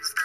Stop.